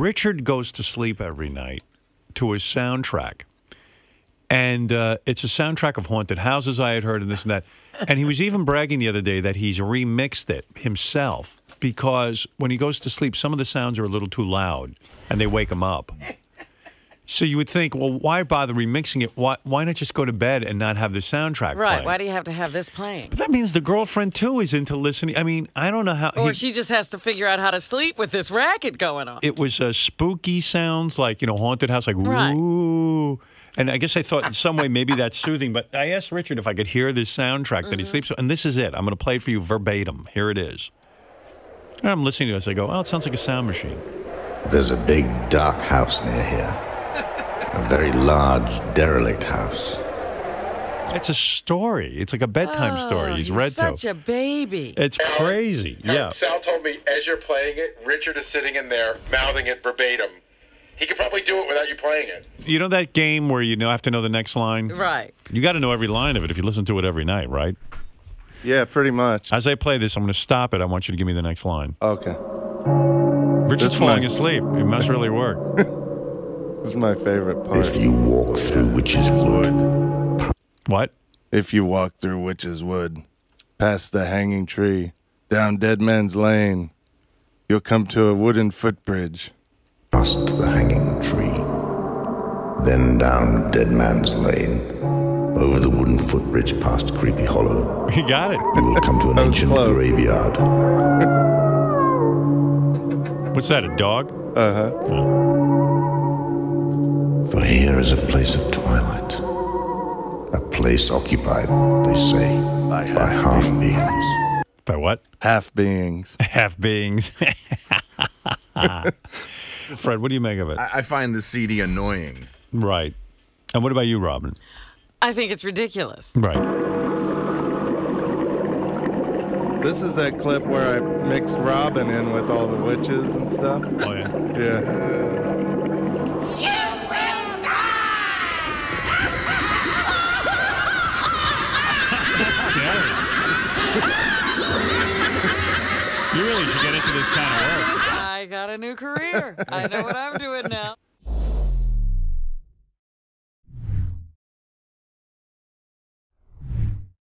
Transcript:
Richard goes to sleep every night to his soundtrack. And uh, it's a soundtrack of haunted houses I had heard and this and that. And he was even bragging the other day that he's remixed it himself because when he goes to sleep, some of the sounds are a little too loud and they wake him up. So you would think, well, why bother remixing it? Why, why not just go to bed and not have the soundtrack Right. play? Why do you have to have this playing? But that means the girlfriend too is into listening. I mean, I don't know how. Or he- she just has to figure out how to sleep with this racket going on. it was uh, spooky sounds like you know haunted house like Right. ooh and i guess i thought in some way maybe that's soothing but i asked richard if i could hear this soundtrack that he sleeps with and this is it i'm going to play it for you verbatim here it is and i'm listening to this i go oh it sounds like a sound machine There's a big dark house near here. A very large derelict house. it's a story it's like a bedtime oh, story Oh, he's read such to a baby. it's crazy yeah Sal told me as you're playing it, Richard is sitting in there mouthing it verbatim. He could probably do it without you playing it. you know that game where you know have to know the next line Right. you got to know every line of it if you listen to it every night right Yeah, pretty much. as i play this i'm going to stop it i want you to give me the next line Okay. richard's This falling one. asleep it must really work This is my favorite part. If you walk through Witch's Wood, what If you walk through Witch's Wood, past the hanging tree, down Dead Man's Lane, you'll come to a wooden footbridge. past the hanging tree, then down Dead Man's Lane, over the wooden footbridge past Creepy Hollow, you got it you will come to an ancient close. graveyard. what's that a dog Uh huh. For here is a place of twilight, a place occupied, they say, By by half beings. By what? Half beings. Half beings. Fred, what do you make of it? I, I find the CD annoying. right. And what about you, Robin? I think it's ridiculous. Right. This is that clip where I mixed Robin in with all the witches and stuff. Oh, yeah. Yeah. Get into this kind of work. I got a new career. I know what I'm doing now.